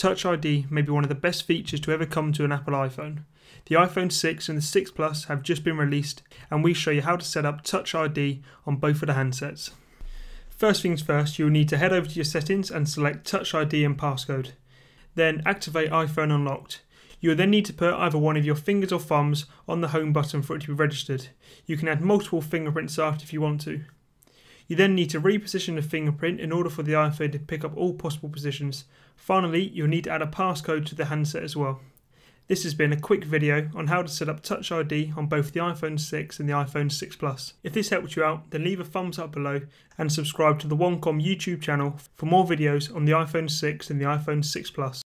Touch ID may be one of the best features to ever come to an Apple iPhone. The iPhone 6 and the 6 Plus have just been released, and we show you how to set up Touch ID on both of the handsets. First things first, you'll need to head over to your settings and select Touch ID and passcode. Then activate iPhone Unlocked. You will then need to put either one of your fingers or thumbs on the home button for it to be registered. You can add multiple fingerprints after if you want to. You then need to reposition the fingerprint in order for the iPhone to pick up all possible positions. Finally, you'll need to add a passcode to the handset as well. This has been a quick video on how to set up Touch ID on both the iPhone 6 and the iPhone 6 Plus. If this helped you out, then leave a thumbs up below and subscribe to the OneCom YouTube channel for more videos on the iPhone 6 and the iPhone 6 Plus.